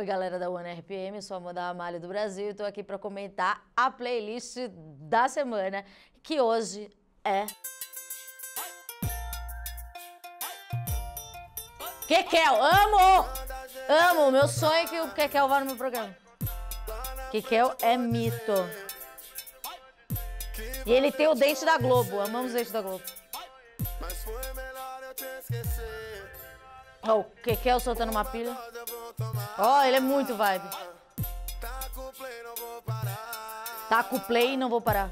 Oi, galera da One RPM, eu sou a Amanda Amália do Brasil e estou aqui para comentar a playlist da semana, que hoje é... Kekel, amo! Amo, meu sonho é que o Kekel vá no meu programa. Kekel é mito. E ele tem o dente da Globo, amamos o dente da Globo. Ó, o Kekel soltando uma pilha. Ó, oh, ele é muito vibe. Tá com play e não vou parar.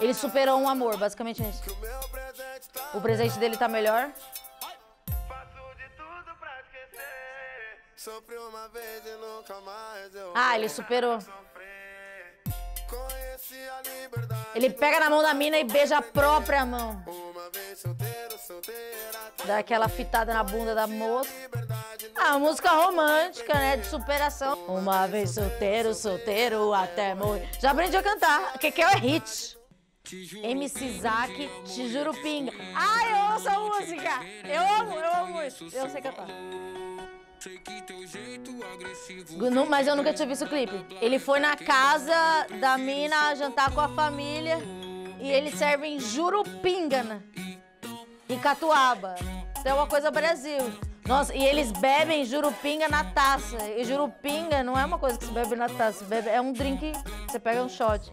Ele superou um amor, basicamente é isso. O presente dele tá melhor. Ah, ele superou. Ele pega na mão da mina e beija a própria mão. Dá aquela fitada na bunda da moça. Ah, música romântica, né? De superação. Uma vez solteiro, solteiro até morrer. Já aprendi a cantar. O que, que é hit? MC Zack, Te Juro Pinga. Ai, eu amo essa música! Eu amo, eu amo muito. Eu sei cantar. Não, mas eu nunca tinha visto o clipe. Ele foi na casa da mina jantar com a família e eles servem jurupinga em Catuaba. Isso é uma coisa Brasil. Nossa, e eles bebem jurupinga na taça. E jurupinga não é uma coisa que se bebe na taça. Bebe, é um drink, você pega um shot.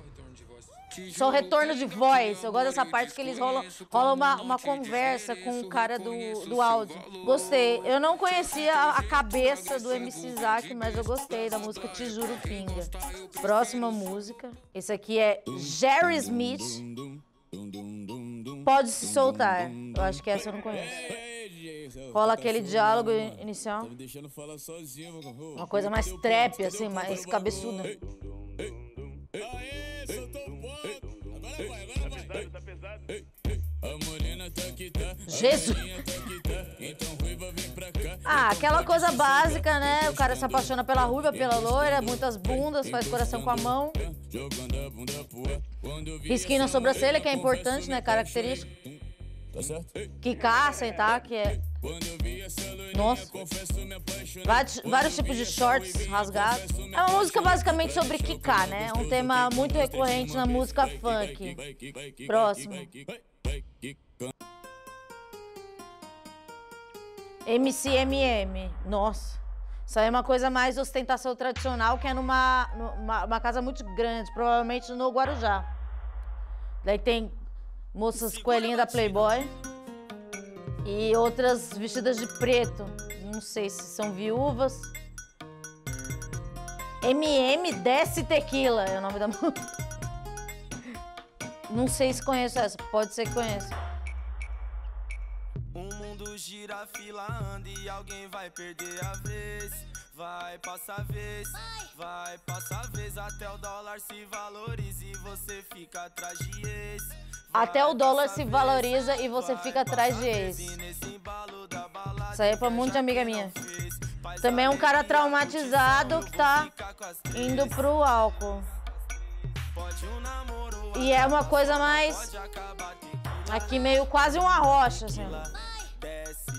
Só retorno de voz. Eu gosto dessa parte que eles rolam, rolam uma, uma conversa com o cara do, do áudio. Gostei. Eu não conhecia a, a cabeça do MC Zack, mas eu gostei da música Te Juro Pinga. Próxima música. Esse aqui é Jerry Smith. Pode se soltar. Eu acho que essa eu não conheço. Rola aquele diálogo inicial. Uma coisa mais trap, assim, mais cabeçuda. Jesus! Ah, aquela coisa básica, né? O cara se apaixona pela ruiva, pela loira, muitas bundas, faz coração com a mão. Risquinho na sobrancelha, que é importante, né? Característica. Que caça, tá? Que é nossa. Vários, vários tipos de shorts rasgados. É uma música basicamente sobre quicar, né? É um tema muito recorrente na música funk. Próximo. MCMM. Nossa. Isso aí é uma coisa mais ostentação tradicional, que é numa, numa uma casa muito grande, provavelmente no Guarujá. Daí tem moças coelhinhas da Playboy. E outras vestidas de preto. Não sei se são viúvas. MM Desce Tequila é o nome da música. Não sei se conheço essa, pode ser que conheça. O mundo gira, fila anda e alguém vai perder a vez. Vai passar vez, vai passar vez até o dólar se valorize e você fica atrás de esse. Até o dólar se valoriza e você fica atrás de ex. Isso aí é pra muita amiga minha. Também é um cara traumatizado que tá indo pro álcool. E é uma coisa mais. Aqui meio quase uma rocha, assim.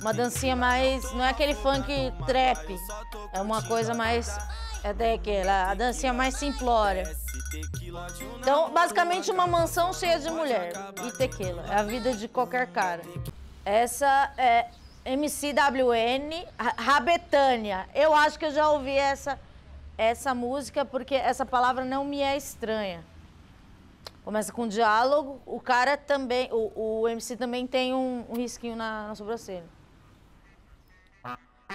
Uma dancinha mais. Não é aquele funk trap. É uma coisa mais. É daquela. A dancinha mais simplória. Então, basicamente, uma mansão cheia de mulher e tequila. É a vida de qualquer cara. Essa é MCWN Rabetânia. Eu acho que eu já ouvi essa, essa música porque essa palavra não me é estranha. Começa com diálogo. O cara também, o, o MC também tem um, um risquinho na, na sobrancelha.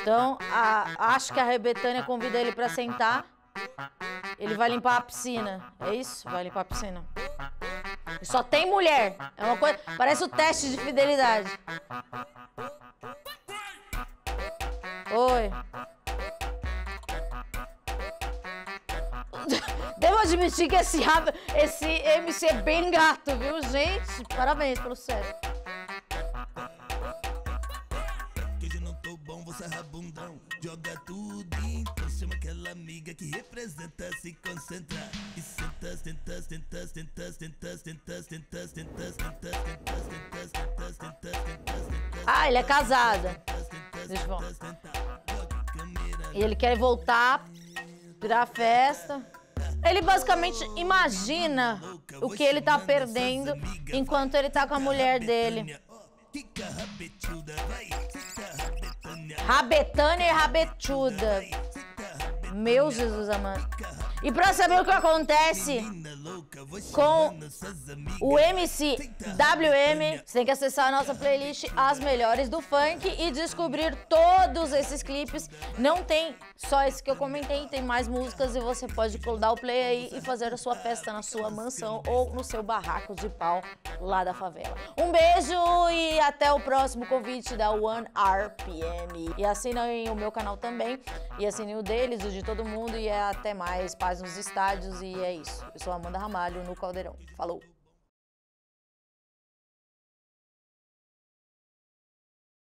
Então, a, acho que a Rebetânia convida ele para sentar. Ele vai limpar a piscina. É isso? Vai limpar a piscina. Só tem mulher. É uma coisa. Parece o teste de fidelidade. Oi. Devo admitir que esse, esse MC é bem gato, viu, gente? Parabéns pelo sucesso. Joga tudo então chama aquela amiga que representa se concentra e senta, senta, senta, senta, senta, senta, senta, senta, senta, senta, senta, senta, senta, senta, Ah, ele é casado. Deixa eu E ele quer voltar pra festa. Ele basicamente imagina o que ele tá perdendo enquanto ele tá com a mulher dele. Rabetana e rabetuda. Meu Jesus amado. E pra saber o que acontece com o MC WM, você tem que acessar a nossa playlist As Melhores do Funk e descobrir todos esses clipes. Não tem só esse que eu comentei, tem mais músicas e você pode dar o play aí e fazer a sua festa na sua mansão ou no seu barraco de pau lá da favela. Um beijo e até o próximo convite da One RPM. E assinem o meu canal também e assinem o deles, o de todo mundo e até mais. Paz nos estádios e é isso. Eu sou Amanda Ramalho no Caldeirão. Falou!